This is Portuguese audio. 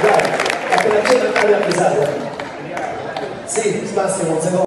Dai, la cantina è la Sim, Sì, spazio, non si può.